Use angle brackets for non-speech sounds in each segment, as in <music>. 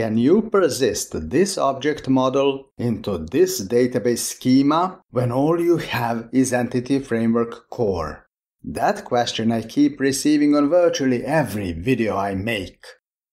can you persist this object model into this database schema when all you have is Entity Framework Core? That question I keep receiving on virtually every video I make.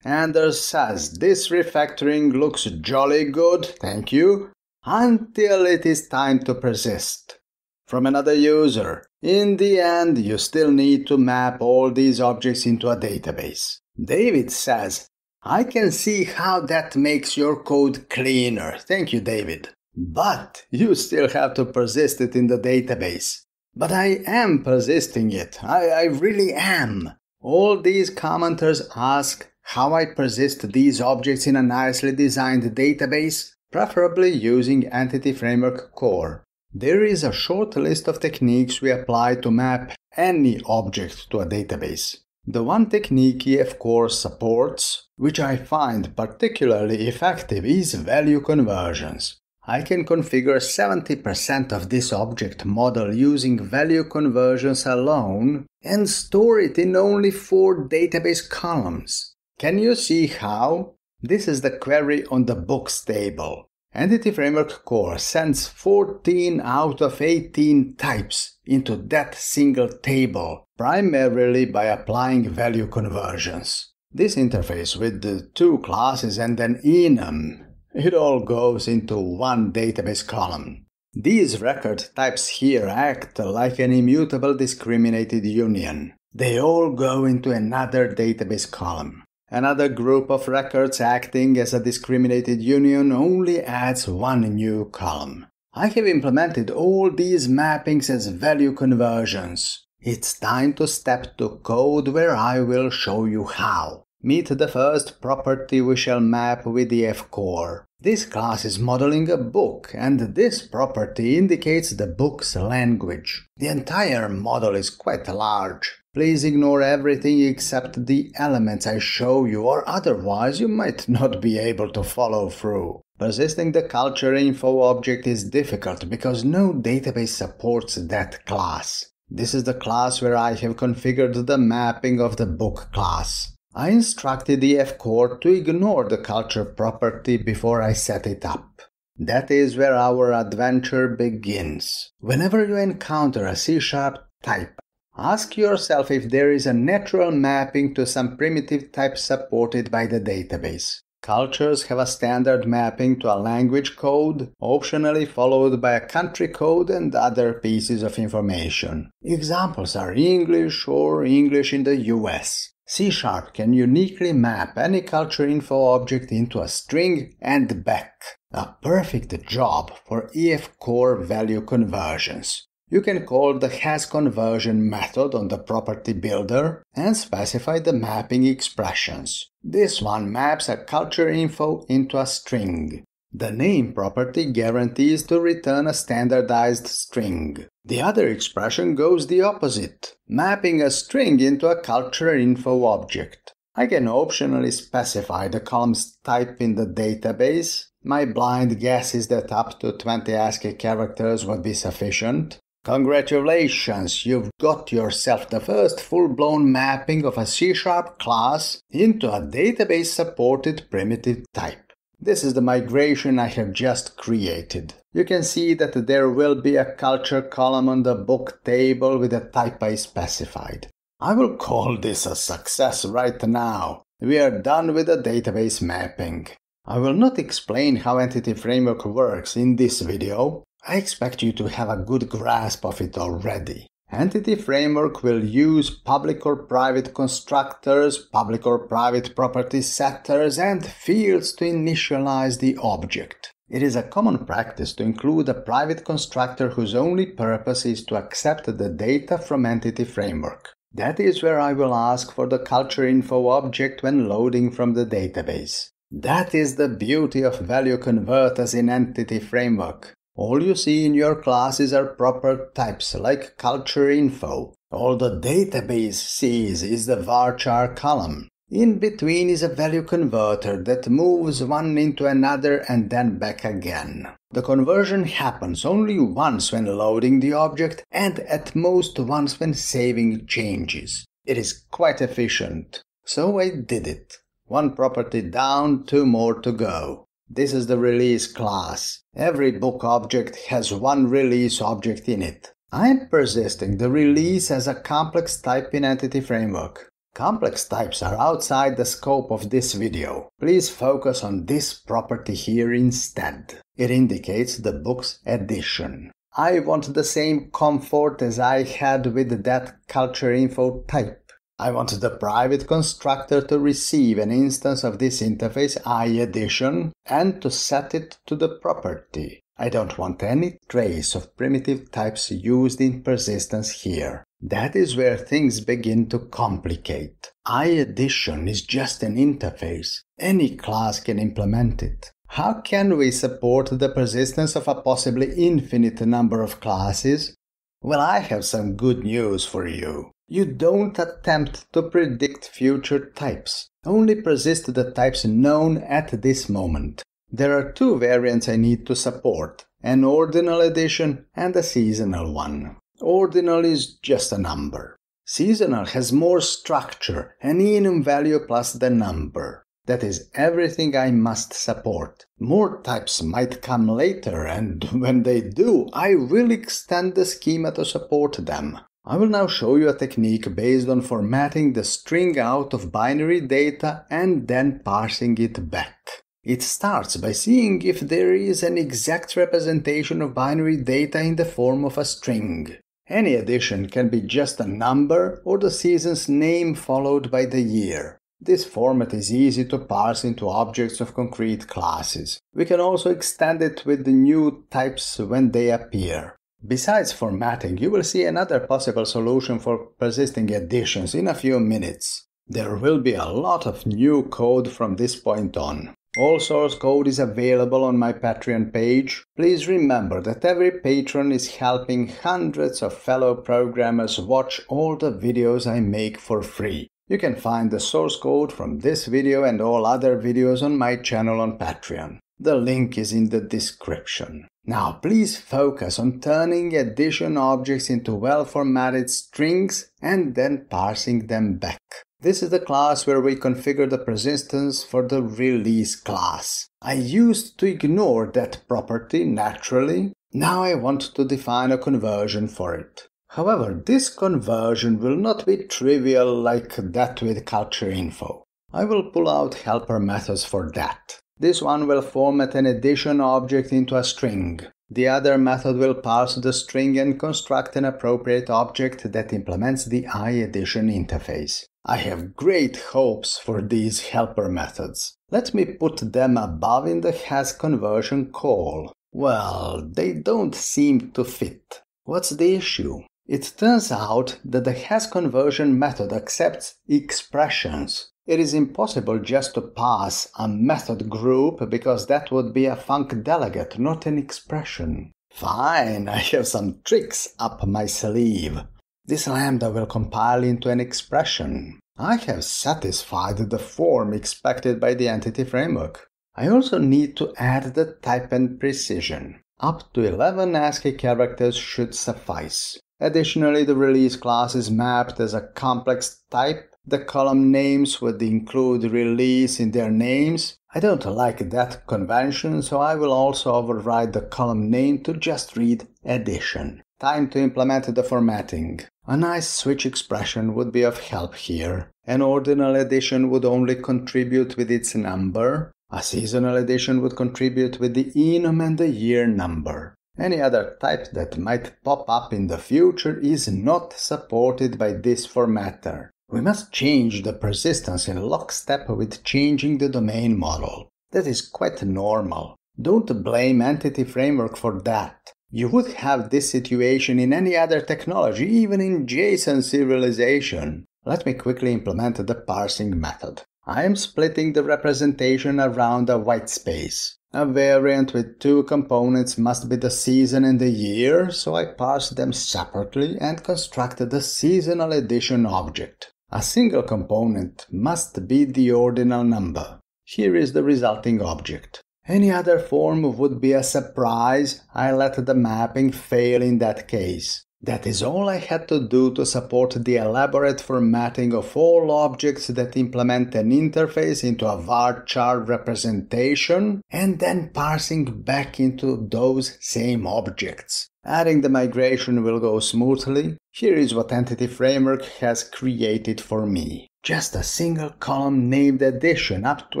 Anders says this refactoring looks jolly good, thank you, until it is time to persist. From another user, in the end you still need to map all these objects into a database. David says, I can see how that makes your code cleaner. Thank you, David. But you still have to persist it in the database. But I am persisting it. I, I really am. All these commenters ask how I persist these objects in a nicely designed database, preferably using Entity Framework Core. There is a short list of techniques we apply to map any object to a database. The one technique EF Core supports, which I find particularly effective, is value conversions. I can configure 70% of this object model using value conversions alone and store it in only four database columns. Can you see how? This is the query on the books table. Entity Framework Core sends 14 out of 18 types into that single table, primarily by applying value conversions. This interface with the two classes and an enum it all goes into one database column. These record types here act like an immutable discriminated union. They all go into another database column. Another group of records acting as a discriminated union only adds one new column. I have implemented all these mappings as value conversions. It's time to step to code where I will show you how. Meet the first property we shall map with the EF Core. This class is modeling a book, and this property indicates the book's language. The entire model is quite large. Please ignore everything except the elements I show you, or otherwise you might not be able to follow through. Persisting the culture info object is difficult because no database supports that class. This is the class where I have configured the mapping of the book class. I instructed the EF Core to ignore the culture property before I set it up. That is where our adventure begins. Whenever you encounter a C-sharp type, ask yourself if there is a natural mapping to some primitive type supported by the database. Cultures have a standard mapping to a language code, optionally followed by a country code and other pieces of information. Examples are English or English in the US. C-sharp can uniquely map any culture info object into a string and back. A perfect job for EF core value conversions. You can call the hasConversion method on the property builder and specify the mapping expressions. This one maps a culture info into a string. The name property guarantees to return a standardized string. The other expression goes the opposite, mapping a string into a culture info object. I can optionally specify the column's type in the database. My blind guess is that up to 20 ASCII characters would be sufficient. Congratulations, you've got yourself the first full-blown mapping of a C-sharp class into a database-supported primitive type. This is the migration I have just created. You can see that there will be a culture column on the book table with a type I specified. I will call this a success right now. We are done with the database mapping. I will not explain how Entity Framework works in this video. I expect you to have a good grasp of it already. Entity Framework will use public or private constructors, public or private property setters, and fields to initialize the object. It is a common practice to include a private constructor whose only purpose is to accept the data from Entity Framework. That is where I will ask for the culture info object when loading from the database. That is the beauty of value converters in Entity Framework. All you see in your classes are proper types like culture info. All the database sees is the varchar column. In between is a value converter that moves one into another and then back again. The conversion happens only once when loading the object and at most once when saving changes. It is quite efficient. So I did it. One property down, two more to go. This is the release class. Every book object has one release object in it. I'm persisting the release as a complex type in Entity Framework. Complex types are outside the scope of this video. Please focus on this property here instead. It indicates the book's edition. I want the same comfort as I had with that culture info type. I want the private constructor to receive an instance of this interface iEdition and to set it to the property. I don't want any trace of primitive types used in persistence here. That is where things begin to complicate. iEdition is just an interface. Any class can implement it. How can we support the persistence of a possibly infinite number of classes? Well, I have some good news for you. You don't attempt to predict future types, only persist the types known at this moment. There are two variants I need to support, an ordinal edition and a seasonal one. Ordinal is just a number. Seasonal has more structure, an enum value plus the number. That is everything I must support. More types might come later, and <laughs> when they do, I will extend the schema to support them. I will now show you a technique based on formatting the string out of binary data and then parsing it back. It starts by seeing if there is an exact representation of binary data in the form of a string. Any edition can be just a number or the season's name followed by the year. This format is easy to parse into objects of concrete classes. We can also extend it with the new types when they appear. Besides formatting, you will see another possible solution for persisting editions in a few minutes. There will be a lot of new code from this point on. All source code is available on my Patreon page. Please remember that every patron is helping hundreds of fellow programmers watch all the videos I make for free. You can find the source code from this video and all other videos on my channel on Patreon. The link is in the description. Now please focus on turning edition objects into well-formatted strings and then parsing them back. This is the class where we configure the persistence for the release class. I used to ignore that property naturally. Now I want to define a conversion for it. However, this conversion will not be trivial like that with culture info. I will pull out helper methods for that. This one will format an edition object into a string. The other method will parse the string and construct an appropriate object that implements the iEdition interface. I have great hopes for these helper methods. Let me put them above in the has conversion call. Well, they don't seem to fit. What's the issue? It turns out that the has conversion method accepts expressions. It is impossible just to pass a method group because that would be a func delegate, not an expression. Fine, <laughs> I have some tricks up my sleeve. This lambda will compile into an expression. I have satisfied the form expected by the entity framework. I also need to add the type and precision. Up to 11 ASCII characters should suffice. Additionally, the release class is mapped as a complex type the column names would include release in their names. I don't like that convention, so I will also override the column name to just read edition. Time to implement the formatting. A nice switch expression would be of help here. An ordinal edition would only contribute with its number. A seasonal edition would contribute with the enum and the year number. Any other type that might pop up in the future is not supported by this formatter. We must change the persistence in lockstep with changing the domain model. That is quite normal. Don't blame Entity Framework for that. You would have this situation in any other technology, even in JSON serialization. Let me quickly implement the parsing method. I am splitting the representation around a white space. A variant with two components must be the season and the year, so I parse them separately and construct the seasonal edition object. A single component must be the ordinal number. Here is the resulting object. Any other form would be a surprise, I let the mapping fail in that case. That is all I had to do to support the elaborate formatting of all objects that implement an interface into a varchar representation and then parsing back into those same objects. Adding the migration will go smoothly. Here is what Entity Framework has created for me. Just a single column named edition up to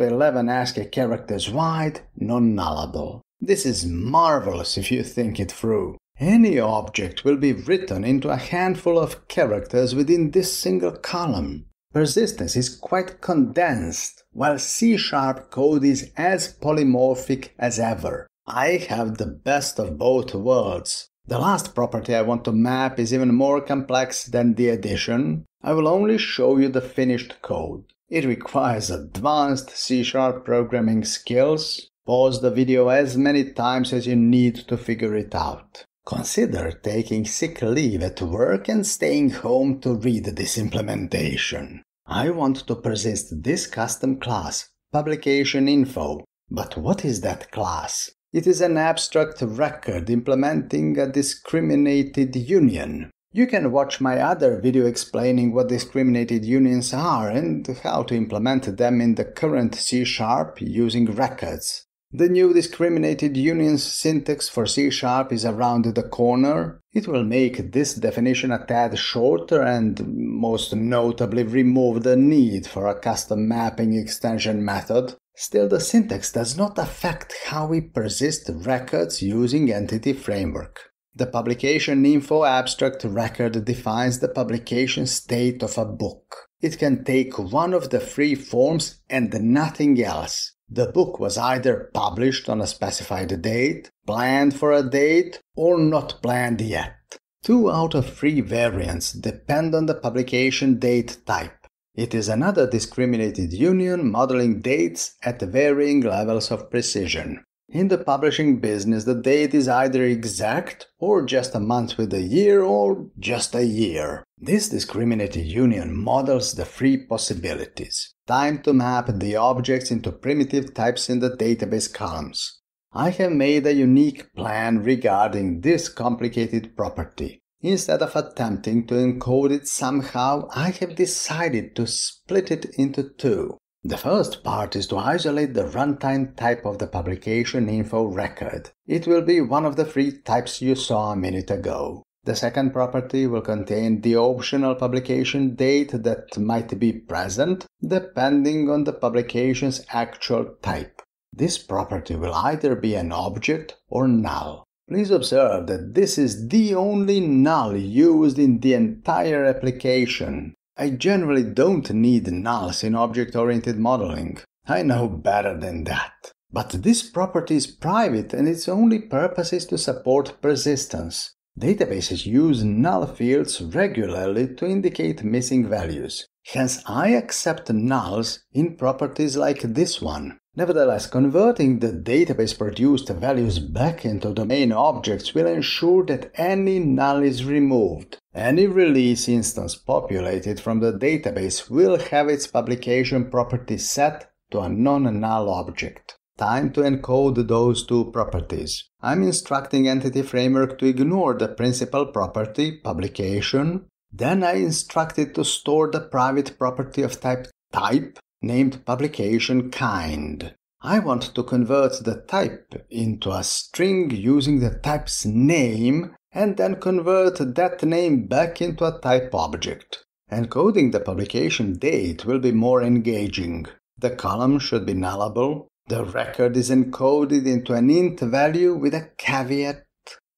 11 ASCII characters wide, non-nullable. This is marvelous if you think it through. Any object will be written into a handful of characters within this single column. Persistence is quite condensed, while C-sharp code is as polymorphic as ever. I have the best of both worlds. The last property I want to map is even more complex than the edition. I will only show you the finished code. It requires advanced C-sharp programming skills. Pause the video as many times as you need to figure it out. Consider taking sick leave at work and staying home to read this implementation. I want to persist this custom class, publication info. But what is that class? It is an abstract record implementing a discriminated union. You can watch my other video explaining what discriminated unions are and how to implement them in the current C Sharp using records. The new discriminated unions syntax for C Sharp is around the corner. It will make this definition a tad shorter and, most notably, remove the need for a custom mapping extension method. Still, the syntax does not affect how we persist records using Entity Framework. The publication info abstract record defines the publication state of a book. It can take one of the three forms and nothing else. The book was either published on a specified date, planned for a date, or not planned yet. Two out of three variants depend on the publication date type. It is another discriminated union modeling dates at varying levels of precision. In the publishing business, the date is either exact, or just a month with a year, or just a year. This discriminated union models the three possibilities. Time to map the objects into primitive types in the database columns. I have made a unique plan regarding this complicated property. Instead of attempting to encode it somehow, I have decided to split it into two. The first part is to isolate the runtime type of the publication info record. It will be one of the three types you saw a minute ago. The second property will contain the optional publication date that might be present depending on the publication's actual type. This property will either be an object or null. Please observe that this is the only null used in the entire application. I generally don't need nulls in object-oriented modeling. I know better than that. But this property is private and its only purpose is to support persistence. Databases use null fields regularly to indicate missing values. Hence, I accept nulls in properties like this one. Nevertheless, converting the database produced values back into domain objects will ensure that any null is removed. Any release instance populated from the database will have its publication property set to a non-null object. Time to encode those two properties. I'm instructing Entity Framework to ignore the principal property, publication. Then I instruct it to store the private property of type type named publication kind. I want to convert the type into a string using the type's name and then convert that name back into a type object. Encoding the publication date will be more engaging. The column should be nullable. The record is encoded into an int value with a caveat.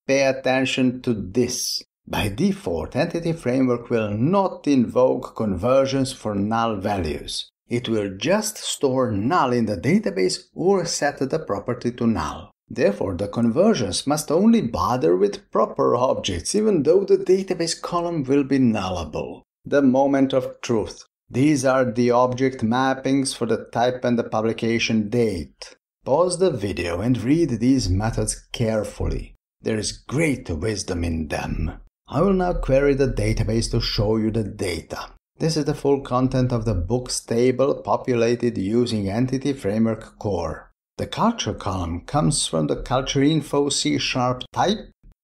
Pay attention to this. By default, Entity Framework will not invoke conversions for null values. It will just store null in the database or set the property to null. Therefore, the conversions must only bother with proper objects even though the database column will be nullable. The moment of truth. These are the object mappings for the type and the publication date. Pause the video and read these methods carefully. There is great wisdom in them. I will now query the database to show you the data. This is the full content of the books table populated using Entity Framework Core. The culture column comes from the culture info C sharp type,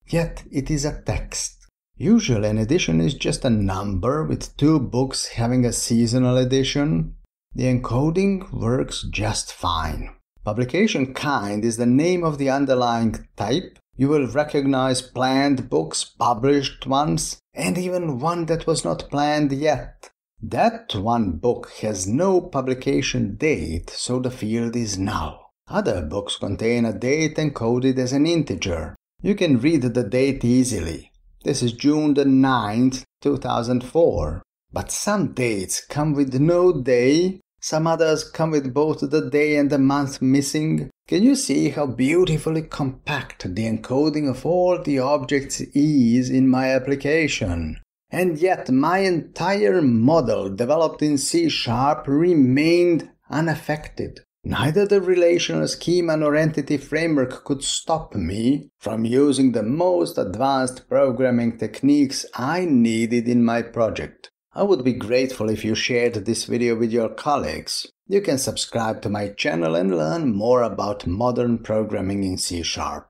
yet it is a text. Usually, an edition is just a number with two books having a seasonal edition. The encoding works just fine. Publication kind is the name of the underlying type. You will recognize planned books, published ones, and even one that was not planned yet. That one book has no publication date, so the field is null. Other books contain a date encoded as an integer. You can read the date easily. This is June the 9th, 2004. But some dates come with no day, some others come with both the day and the month missing. Can you see how beautifully compact the encoding of all the objects is in my application? And yet my entire model developed in C Sharp remained unaffected. Neither the relational schema nor entity framework could stop me from using the most advanced programming techniques I needed in my project. I would be grateful if you shared this video with your colleagues. You can subscribe to my channel and learn more about modern programming in C Sharp.